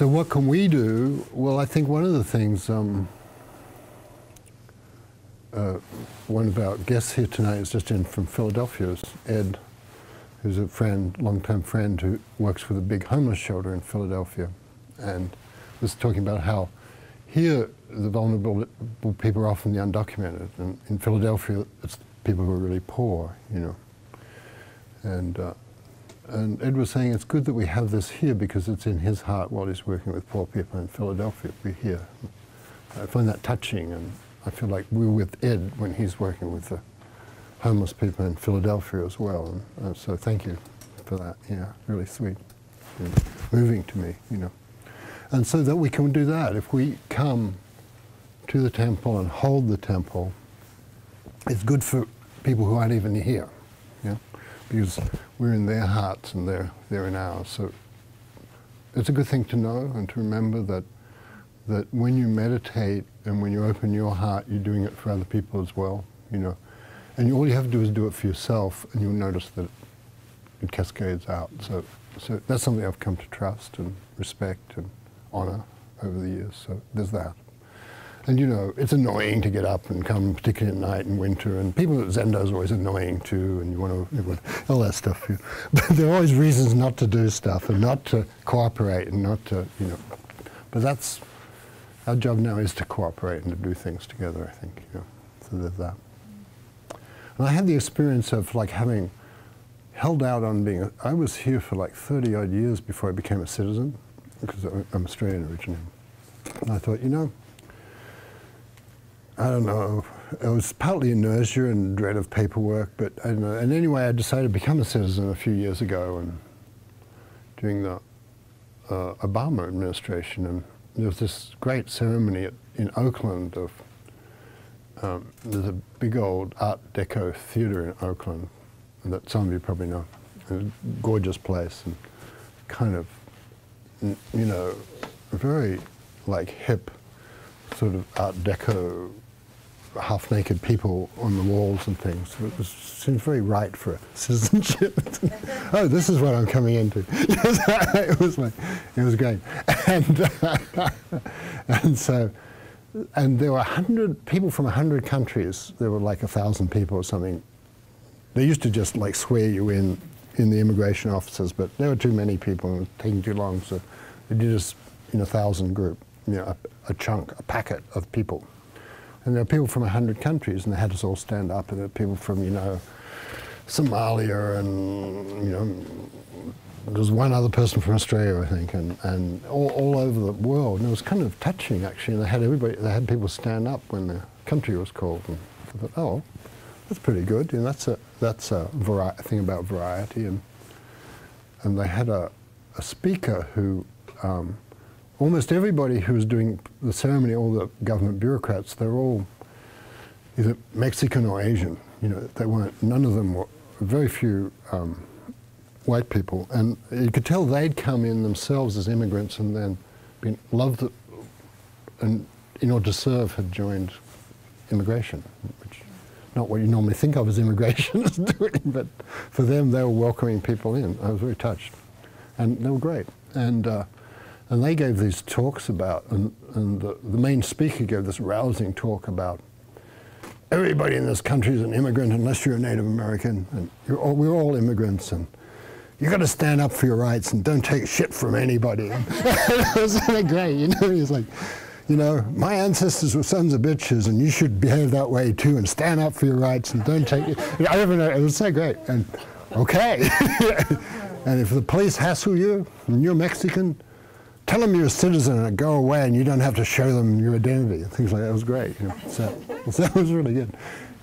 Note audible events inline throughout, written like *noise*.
so what can we do? Well, I think one of the things, um, uh, one of our guests here tonight is just in from Philadelphia, is Ed, who's a friend, long-term friend who works with a big homeless shelter in Philadelphia, and was talking about how here the vulnerable people are often the undocumented, and in Philadelphia it's people who are really poor, you know, and. Uh, and Ed was saying it's good that we have this here because it's in his heart while he's working with poor people in Philadelphia. We're here. I find that touching, and I feel like we're with Ed when he's working with the homeless people in Philadelphia as well. And uh, so thank you for that. Yeah, really sweet, moving to me, you know. And so that we can do that. If we come to the temple and hold the temple, it's good for people who aren't even here because we're in their hearts and they're, they're in ours. So it's a good thing to know and to remember that, that when you meditate and when you open your heart, you're doing it for other people as well, you know. And you, all you have to do is do it for yourself and you'll notice that it cascades out. So, so that's something I've come to trust and respect and honor over the years. So there's that. And you know, it's annoying to get up and come, particularly at night in winter. And people at Zendo is always annoying too, and you want to, all that stuff. *laughs* But there are always reasons not to do stuff and not to cooperate and not to, you know. But that's, our job now is to cooperate and to do things together, I think, you know. So there's that. And I had the experience of like having held out on being, a, I was here for like 30 odd years before I became a citizen, because I'm Australian originally. And I thought, you know, I don't know. It was partly inertia and dread of paperwork, but I don't know. And anyway, I decided to become a citizen a few years ago and during the uh, Obama administration. And there was this great ceremony at, in Oakland of, um, there's a big old Art Deco theater in Oakland that some of you probably know. a gorgeous place and kind of, you know, very like hip sort of Art Deco half-naked people on the walls and things. It was, seemed very right for *laughs* citizenship. *laughs* oh, this is what I'm coming into. *laughs* it was like, it was great. And, uh, and so, and there were 100 people from 100 countries. There were like a 1,000 people or something. They used to just like swear you in in the immigration offices, but there were too many people and it was taking too long, so they did this in a thousand group, you know, a, a chunk, a packet of people. And there were people from 100 countries, and they had us all stand up, and there were people from, you know, Somalia, and, you know, there was one other person from Australia, I think, and, and all, all over the world. And it was kind of touching, actually. And they had everybody, they had people stand up when the country was called. And I thought, oh, that's pretty good. And that's a, that's a thing about variety. And, and they had a, a speaker who um, almost everybody who was doing the ceremony, all the government bureaucrats, they're all either Mexican or Asian. You know, they weren't, none of them were, very few um, white people. And you could tell they'd come in themselves as immigrants and then been loved and in order to serve had joined immigration, which not what you normally think of as immigration *laughs* as doing, but for them they were welcoming people in. I was very touched. And they were great. And uh, and they gave these talks about, and, and the, the main speaker gave this rousing talk about everybody in this country is an immigrant unless you're a Native American, and all, we're all immigrants, and you've got to stand up for your rights and don't take shit from anybody. *laughs* it was really great, you know. He's like, you know, my ancestors were sons of bitches, and you should behave that way too, and stand up for your rights and don't take. I don't know. It was so great, and okay. *laughs* and if the police hassle you and you're Mexican tell them you're a citizen and go away and you don't have to show them your identity and things like that. It was great. You know. so, *laughs* so that was really good.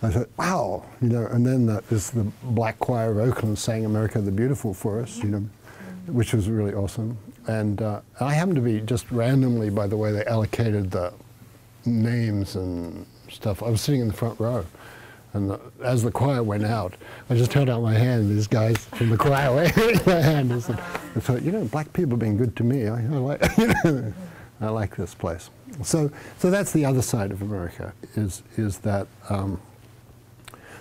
I thought, wow, you know, and then uh, there's the Black Choir of Oakland sang America the Beautiful for us, you know, which was really awesome. And uh, I happened to be just randomly, by the way, they allocated the names and stuff. I was sitting in the front row. And the, as the choir went out, I just held out my hand. And these guys from the choir *laughs* waving my hand. I, said, I thought, you know, black people have been good to me. I, I like, *laughs* I like this place. So, so that's the other side of America. Is is that um,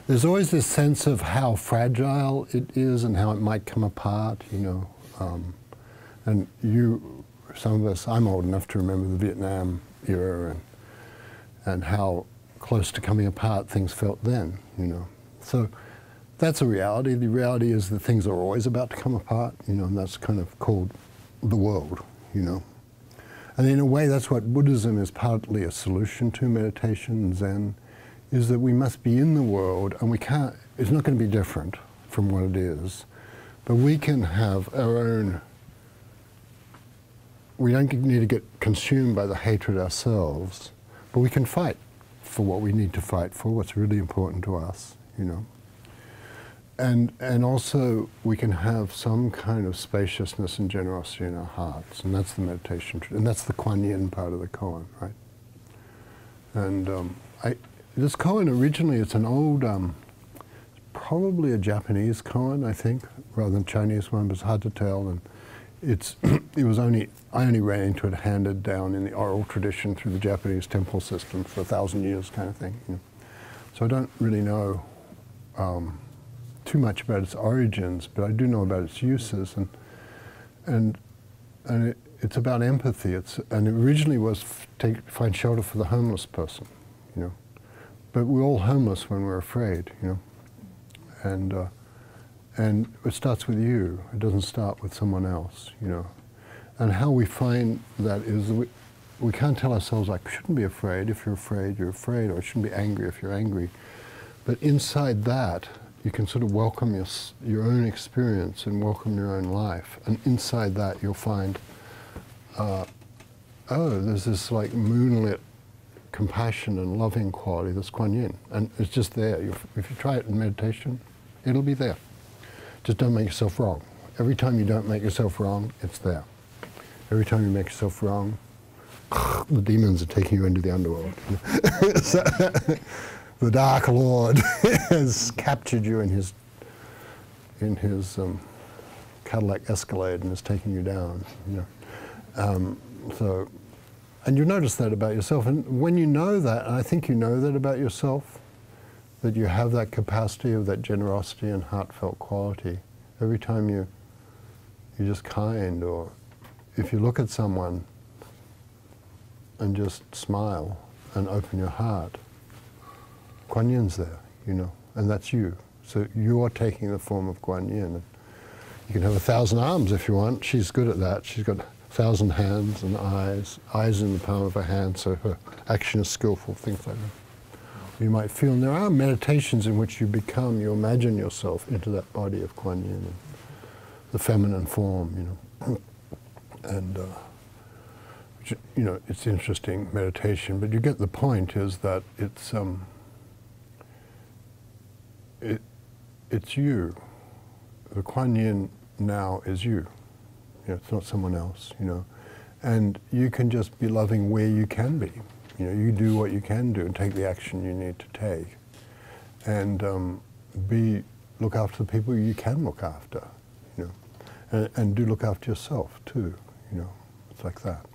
there's always this sense of how fragile it is and how it might come apart. You know, um, and you Some of us, I'm old enough to remember the Vietnam era and, and how close to coming apart things felt then, you know. So that's a reality. The reality is that things are always about to come apart, you know, and that's kind of called the world, you know. And in a way, that's what Buddhism is partly a solution to meditation, Zen, is that we must be in the world and we can't, it's not going to be different from what it is, but we can have our own, we don't need to get consumed by the hatred ourselves, but we can fight for what we need to fight for, what's really important to us, you know and and also we can have some kind of spaciousness and generosity in our hearts, and that's the meditation, and that's the Kuan Yin part of the koan, right? And um, I, this koan originally it's an old, um, probably a Japanese koan, I think, rather than Chinese one, but it's hard to tell. And it's *clears throat* it was only I only ran into it handed down in the oral tradition through the Japanese temple system for a thousand years, kind of thing. You know? So I don't really know. Um, too much about its origins, but I do know about its uses, and and and it, it's about empathy. It's and it originally was take, find shelter for the homeless person, you know, but we're all homeless when we're afraid, you know, and uh, and it starts with you. It doesn't start with someone else, you know, and how we find that is we, we can't tell ourselves like shouldn't be afraid. If you're afraid, you're afraid, or shouldn't be angry if you're angry. But inside that, you can sort of welcome your, your own experience and welcome your own life. And inside that, you'll find, uh, oh, there's this like moonlit compassion and loving quality that's Kuan Yin. And it's just there. If you try it in meditation, it'll be there. Just don't make yourself wrong. Every time you don't make yourself wrong, it's there. Every time you make yourself wrong, *laughs* the demons are taking you into the underworld. *laughs* *laughs* the Dark Lord has captured you in his in his um, Cadillac Escalade and is taking you down. You know? um, so, and you notice that about yourself. And when you know that, and I think you know that about yourself, that you have that capacity of that generosity and heartfelt quality. Every time you you're just kind, or if you look at someone and just smile and open your heart, Kuan Yin's there, you know, and that's you. So you're taking the form of Kuan Yin. You can have a thousand arms if you want. She's good at that. She's got a thousand hands and eyes, eyes in the palm of her hand, so her action is skillful, things like that. You might feel, and there are meditations in which you become, you imagine yourself into that body of Kuan Yin, and the feminine form, you know. *clears throat* and, uh, you know, it's interesting meditation, but you get the point is that it's, um, it, it's you. The Kuan Yin now is you. you know, it's not someone else, you know. And you can just be loving where you can be. You know, you do what you can do and take the action you need to take. And um, be, look after the people you can look after, you know. And, and do look after yourself too, you know. It's like that.